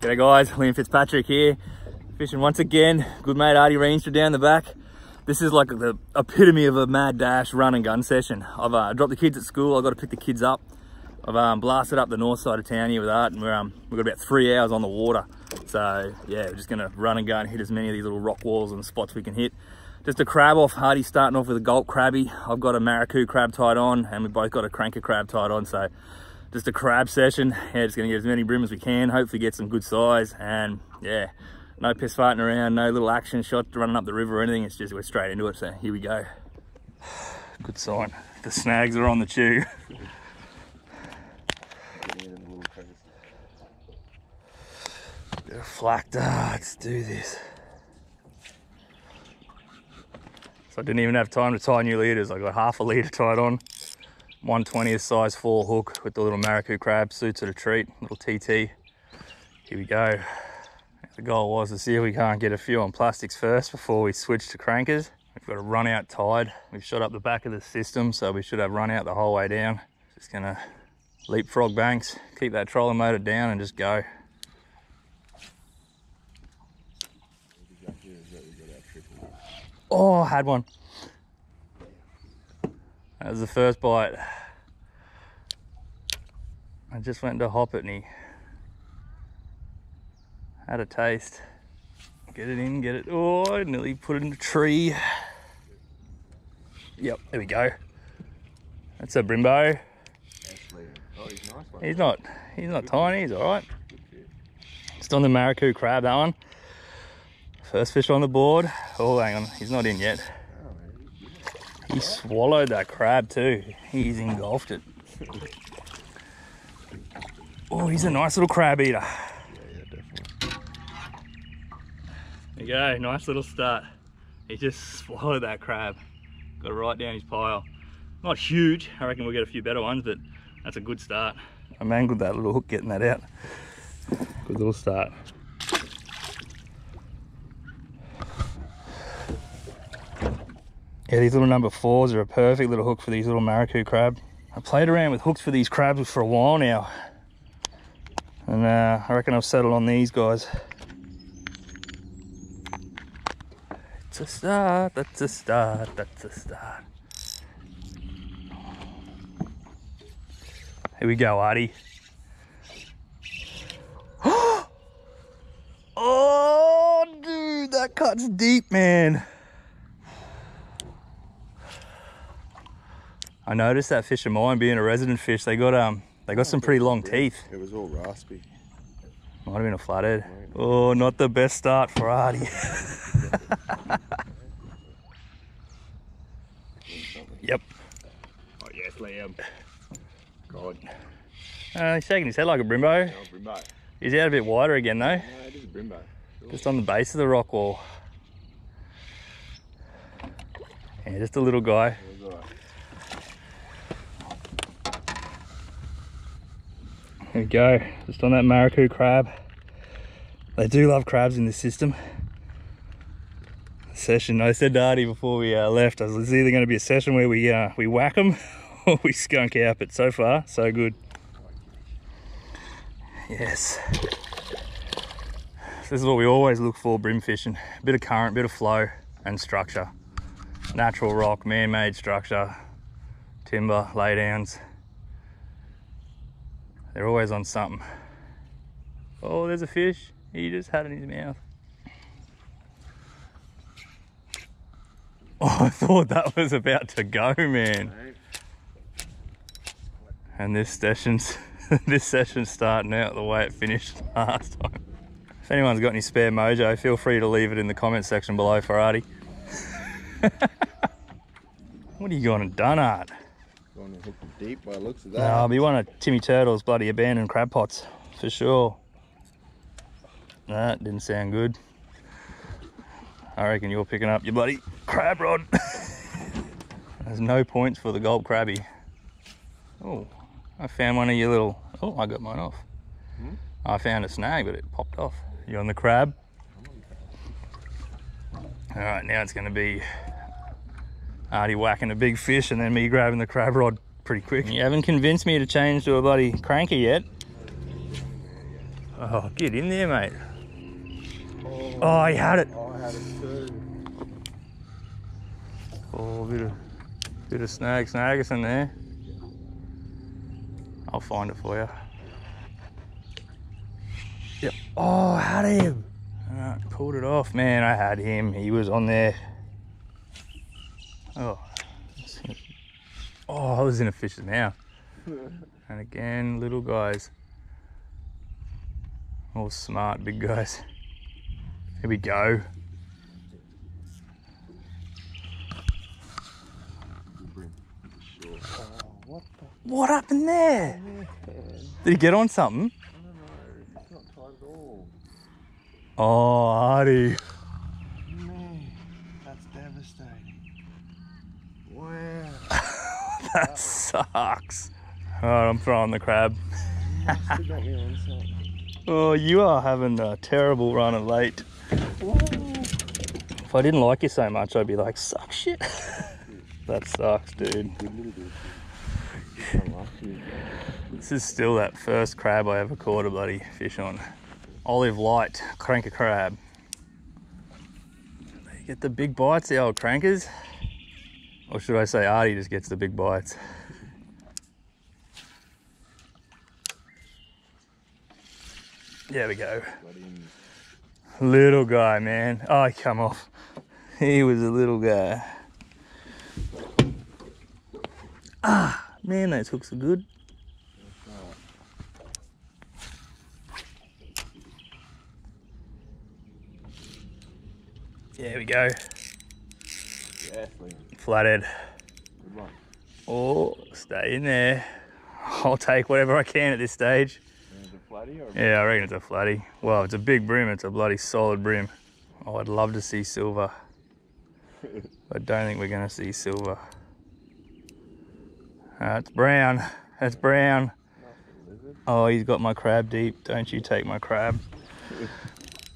G'day guys, Liam Fitzpatrick here. Fishing once again. Good mate Artie Rienstra down the back. This is like the epitome of a mad dash run and gun session. I've uh, dropped the kids at school, I've got to pick the kids up. I've um, blasted up the north side of town here with Art and we're, um, we've got about three hours on the water. So yeah, we're just gonna run and go and hit as many of these little rock walls and spots we can hit. Just a crab off, Artie's starting off with a gulp crabby. I've got a maracoo crab tied on and we've both got a Cranka Crab tied on. So just a crab session. Yeah, just gonna get as many bream as we can, hopefully get some good size and yeah, no piss farting around, no little action shots running up the river or anything. It's just we're straight into it. So here we go. Good sign. The snags are on the chew. Bit of flak darts, do this. So I didn't even have time to tie new leaders. I got half a leader tied on. 120th size 4 hook with the little maracoo crab, suits it a treat, little TT. Here we go. The goal was to see if we can't get a few on plastics first before we switch to crankers. We've got a run out tide. We've shot up the back of the system, so we should have run out the whole way down. Just gonna leapfrog banks, keep that trolling motor down and just go. Oh, I had one. That was the first bite. I just went to hop it and he had a taste. Get it in, get it. Oh, I nearly put it in a tree. Yep, there we go. That's a Brimbo. Oh, he's nice. He's not, he's not tiny, he's all right. Just on the Maracoo crab, that one. First fish on the board. Oh, hang on, he's not in yet. He swallowed that crab too. He's engulfed it. Oh, he's a nice little crab eater. Yeah, yeah, definitely. There you go, nice little start. He just swallowed that crab. Got it right down his pile. Not huge, I reckon we'll get a few better ones, but that's a good start. I mangled that little hook getting that out. Good little start. Yeah, these little number fours are a perfect little hook for these little maracoo crab. I played around with hooks for these crabs for a while now. And uh, I reckon I've settled on these guys. It's a start, that's a start, that's a start. Here we go, Artie. oh, dude, that cuts deep, man. I noticed that fish of mine being a resident fish, they got um they got some pretty long teeth. It was all raspy. Might have been a flathead. Oh, not the best start for Artie. yep. Oh, yes, Liam. God. Uh, he's shaking his head like a brimbo. Oh, Brimbo. He's out a bit wider again though, No, it is a Brimbo. Sure. just on the base of the rock wall. Yeah, just a little guy. It was all right. There we go, just on that maracoo crab. They do love crabs in this system. Session, I said to Artie before we uh, left, I was it's either going to be a session where we uh, we whack them or we skunk out, but so far, so good. Yes. This is what we always look for bream fishing. A bit of current, bit of flow and structure. Natural rock, man-made structure, timber, laydowns. They're always on something. Oh, there's a fish. He just had it in his mouth. Oh, I thought that was about to go, man. And this session's this session's starting out the way it finished last time. If anyone's got any spare mojo, feel free to leave it in the comment section below for Artie. what are you going and done, Art? Going to hook them deep by the looks of No, that. I'll be one of Timmy Turtle's bloody abandoned crab pots for sure. That didn't sound good. I reckon you're picking up your bloody crab rod. There's no points for the gulp crabby. Oh, I found one of your little. Oh, I got mine off. Hmm? I found a snag, but it popped off. You on the crab? All right, now it's going to be Artie whacking a big fish and then me grabbing the crab rod pretty quick. You haven't convinced me to change to a bloody cranker yet. Oh, get in there, mate. Oh, Oh, he had it. I had it too. Oh, bit of, bit of snag snagus in there. I'll find it for you. Yep. Oh, I had him. Alright, pulled it off. Man, I had him. He was on there. Oh. Oh, I was in a fish's mouth. And again, little guys. All smart big guys. Here we go. Oh, what What happened there? man? Did he get on something? I don't know. It's not tight at all. Oh, Artie. Man, that's devastating. Wow. That sucks. Alright, I'm throwing the crab. Must have got me on something. Oh, you are having a terrible run of late. Whoa. If I didn't like you so much, I'd be like, suck shit. that sucks, dude. Good little bit. Unlucky. This is still that first crab I ever caught a bloody fish on. Olive light Cranka Crab. They get the big bites, the old crankers. Or should I say Artie just gets the big bites. There we go. Little guy, man. Oh, he come off. He was a little guy. Ah, man, those hooks are good. There we go. Yes, Liam. Flathead. Good. Oh, stay in there. I'll take whatever I can at this stage. Is it flatty or? Yeah, I reckon it's a flatty. Well, it's a big bream. It's a bloody solid bream. Oh, I'd love to see silver. I don't think we're going to see silver. Uh, brown. That's brown. Oh, he's got my crab deep. Don't you take my crab.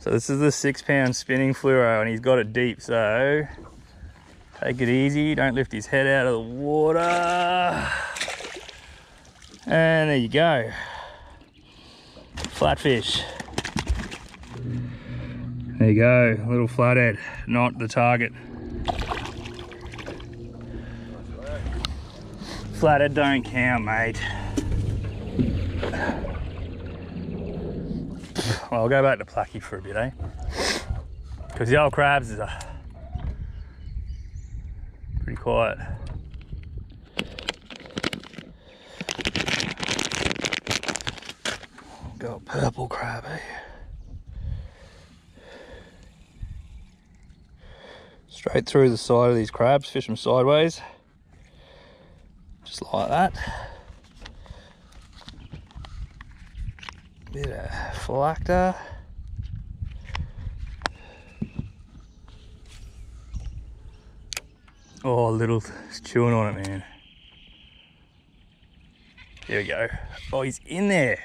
So this is the six pound spinning fluoro and he's got it deep. So take it easy. Don't lift his head out of the water. And there you go. Flatfish. There you go. Little flathead. Not the target. Flathead don't count, mate. Well, I'll go back to Plucky for a bit, eh? Because the old crabs is a pretty quiet. Got purple crab, eh? Straight through the side of these crabs, fish them sideways. Just like that. Bit of phylacter. Oh, little, it's chewing on it, man. Here we go. Oh, he's in there.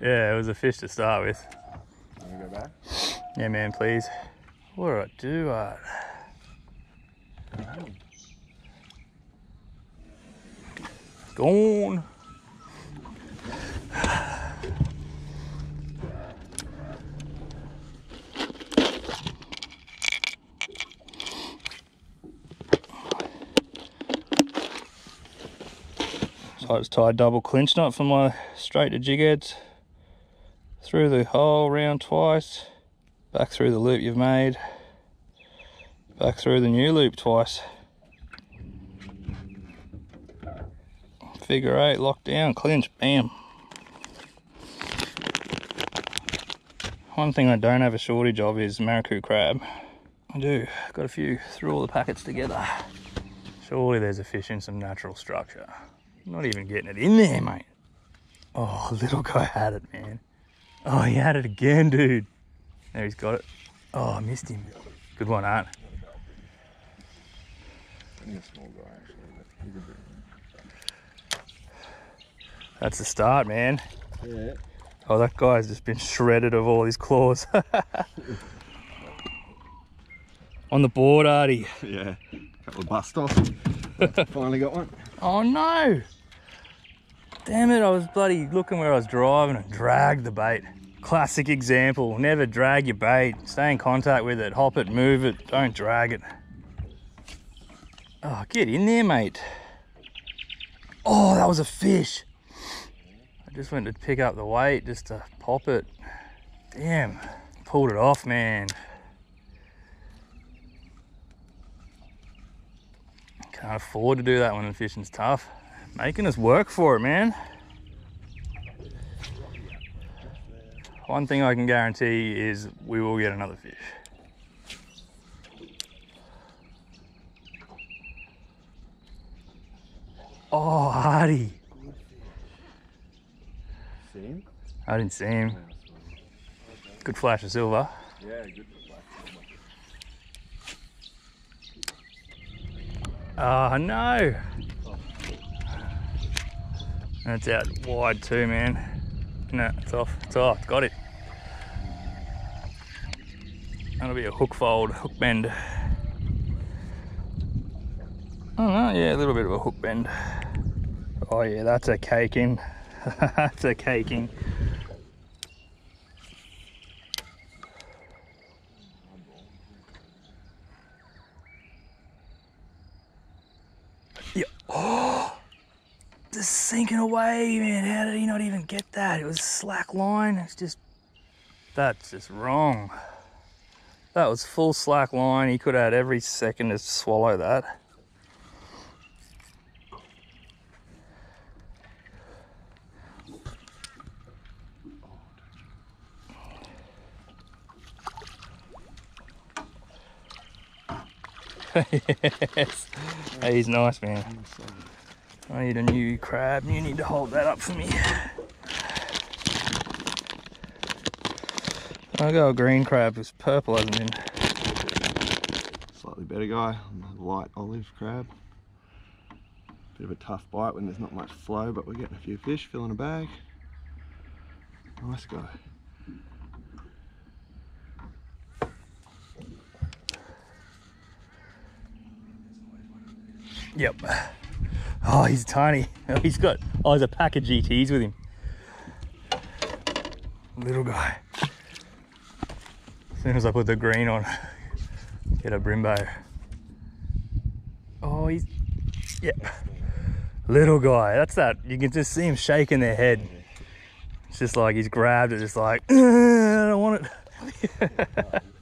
Yeah, it was a fish to start with. Wanna go back? Yeah, man, please. What do I do? Uh, gone. Just tied double clinch knot for my straight to jig heads. Through the hole round twice, back through the loop you've made, back through the new loop twice. Figure eight, lock down, clinch, bam. One thing I don't have a shortage of is maracoo crab. I do, got a few, threw all the packets together. Surely there's a fish in some natural structure. Not even getting it in there, mate. Oh, little guy had it, man. Oh, he had it again, dude. There, he's got it. Oh, I missed him. Good one, Art. Only a small guy actually. But he's a big That's the start, man. Yeah. Oh, that guy's just been shredded of all his claws. On the board, Artie. Yeah. Couple of bust offs. Finally got one. Oh no! Damn it, I was bloody looking where I was driving and dragged the bait. Classic example. Never drag your bait. Stay in contact with it. Hop it, move it. Don't drag it. Oh, get in there, mate. Oh, that was a fish. I just went to pick up the weight just to pop it. Damn, pulled it off, man. Can't afford to do that when the fishing's tough. Making us work for it, man. One thing I can guarantee is we will get another fish. Oh, Artie. See him? I didn't see him. Good flash of silver. Yeah, good. Oh no! That's out wide too, man. No, it's off. It's off. Got it. That'll be a hook fold, hook bend. Oh no, yeah, a little bit of a hook bend. Oh yeah, that's a caking. that's a caking. Yeah. Oh, just sinking away, man. How did he not even get that? It was slack line. It's just, that's just wrong. That was full slack line. He could have had every second to swallow that. yes. He's nice, man. I need a new crab. You need to hold that up for me. I got a green crab. It's purple, hasn't been. Slightly better guy light olive crab. Bit of a tough bite when there's not much flow, but we're getting a few fish, filling a bag. Nice guy. Yep. Oh, he's tiny. Oh, he's got, oh, there's a pack of GTs with him. Little guy. As soon as I put the green on, get a Brimbo. Oh, he's, yep. Little guy, that's that. You can just see him shaking their head. It's just like he's grabbed it, just like, "Uh, I don't want it.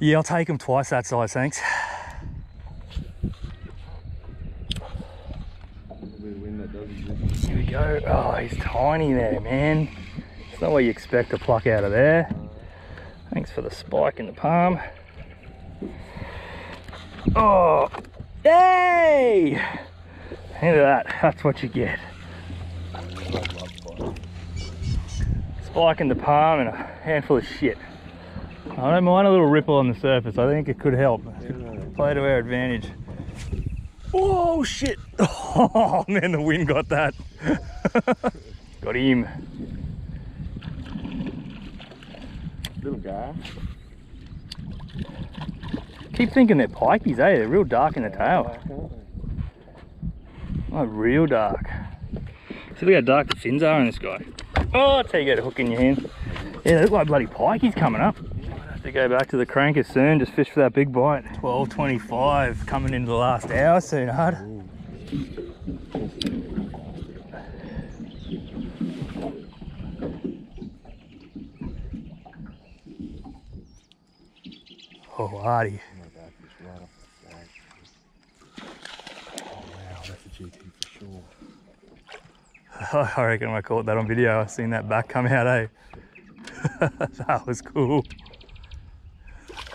Yeah, I'll take him twice that size, thanks. Here we go. Oh, he's tiny there, man. It's not what you expect to pluck out of there. Thanks for the spike in the palm. Oh, hey! Look at that. That's what you get. Spike in the palm and a handful of shit. I don't mind a little ripple on the surface. I think it could help. Play to our advantage. Oh shit! Oh man, the wind got that. got him. Little guy. Keep thinking they're pikeys, eh? They're real dark in the tail. Oh, real dark. See look how dark the fins are on this guy. Oh, that's how you get a hook in your hand. Yeah, they look like bloody pikeys coming up. Have to go back to the cranker soon, just fish for that big bite. 12.25 coming into the last hour soon, hard. Oh, Artie. Oh wow, that's a for sure. I reckon I caught that on video. I've seen that back come out, eh? that was cool.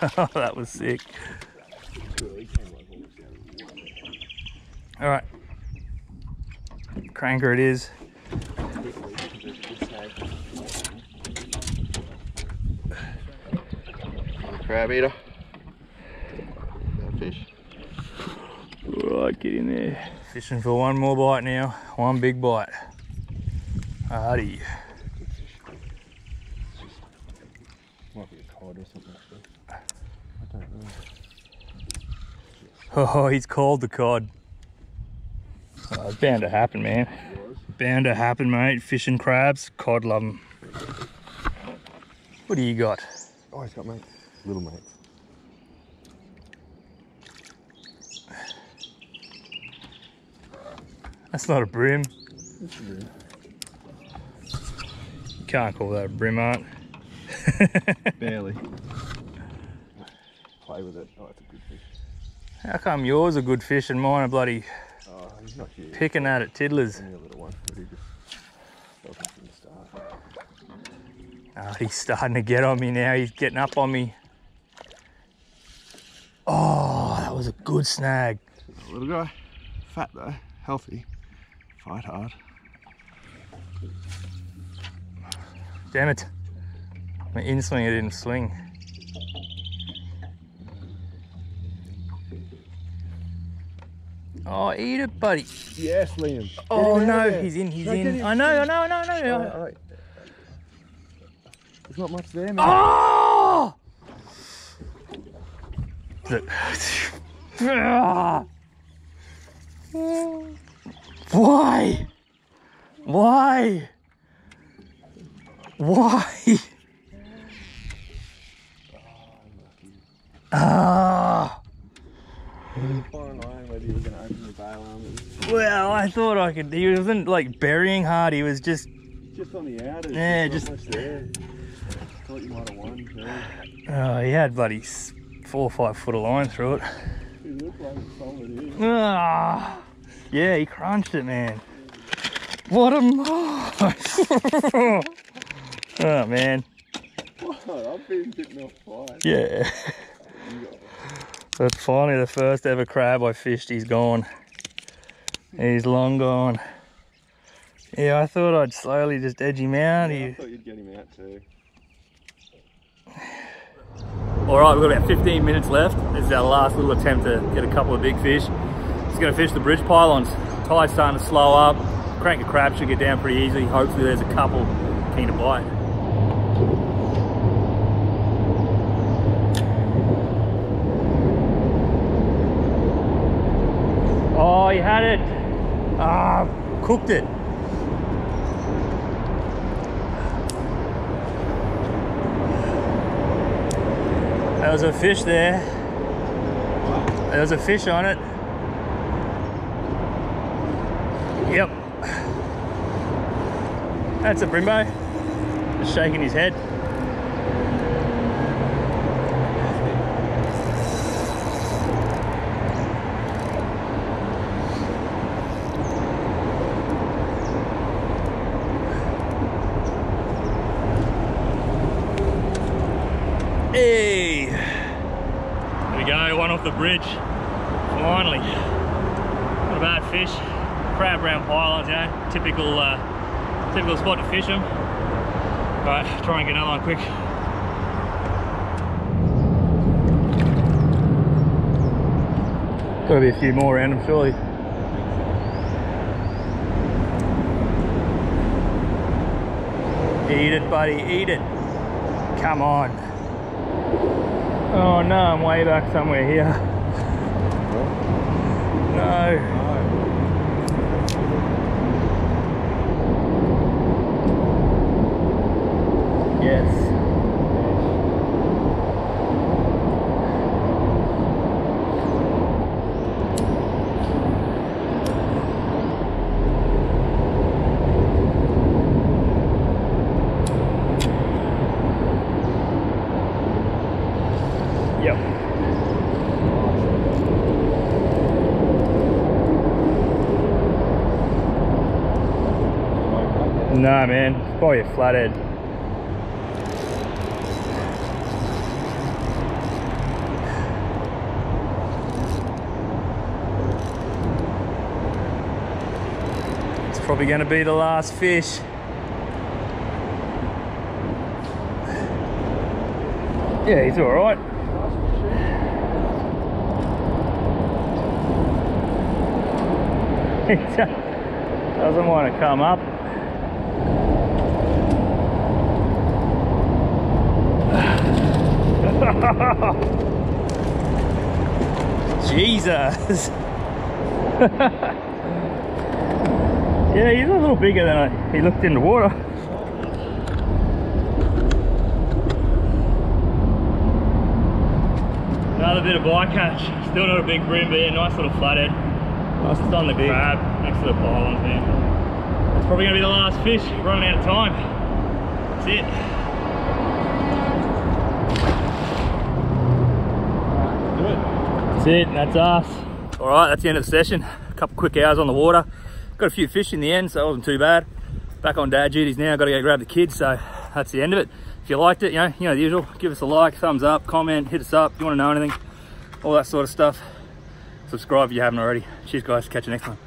that was sick. All right. Cranker it is. Crab eater. That fish. Right, get in there. Fishing for one more bite now. One big bite. Artie. Might be a cod or something actually. I don't know. Oh, he's called the cod. Oh, it's bound to happen, man. Bound to happen, mate. Fishing crabs, cod love them. What do you got? Oh, he's got mate. Little mate. That's not a bream. You can't call that a bream, art. Barely. Play with it. Oh, it's a good fish. How come yours are good fish and mine are bloody Oh, he's not huge. picking at it tiddlers? Only a little one, but he just from the start. Oh, he's starting to get on me now. He's getting up on me. Oh, that was a good snag. Little guy, fat though, healthy, fight hard. Damn it. My in swing, it didn't swing. Oh, eat it, buddy. Yes, Liam. Oh no, he's in, he's No, in. I know, I know, I know, I know. Alright. There's not much there, man. Oh! Why? Why? Why? Ah! Fine line whether you were going to open the bail arm. It was Well, I thought I could. He wasn't like burying hard. He was just. just on the outer. Yeah, just- there. Thought you might have won. too. Oh, he had bloody four or five foot of line through it. He looked like a solid. Ah, yeah, he crunched it, man. What a mosh! oh man, Wow, I've been bitten off twice. yeah. But finally, the first ever crab I fished, he's gone. He's long gone. Yeah, I thought I'd slowly just edge him out. I thought you'd get him out too. All right, we've got about 15 minutes left. This is our last little attempt to get a couple of big fish. Just gonna fish the bridge pylons. Tide's starting to slow up. Cranka crab should get down pretty easily. Hopefully there's a couple keen to bite. Oh, he had it. Ah, cooked it. There was a fish there. There was a fish on it. Yep. That's a Brimbo. Just shaking his head. Hey! There we go, one off the bridge. Finally. Not a bad fish. Crab round pylons, you know, typical, uh, typical spot to fish them. Right, try and get another one quick. Gotta be a few more around them, surely. Eat it, buddy, eat it. Come on. Oh no, I'm way back somewhere here. No. Yes. Yep. Nah, man, probably a flathead. It's probably going to be the last fish. Yeah, he's all right. Doesn't want to come up. Jesus. Yeah, he's a little bigger than I, he looked in the water. Another bit of bycatch. Still not a big bream, but yeah, nice little flathead. Nice just on the big. crab next to the pylons, man. It's probably gonna be the last fish. Running out of time. That's it. That's it, that's us. All right, that's the end of the session. A couple quick hours on the water. Got a few fish in the end, so it wasn't too bad. Back on dad duties now, got to go grab the kids, so that's the end of it. If you liked it, you know, you know the usual, give us a like, thumbs up, comment, hit us up if you want to know anything, all that sort of stuff. Subscribe if you haven't already. Cheers guys, catch you next time.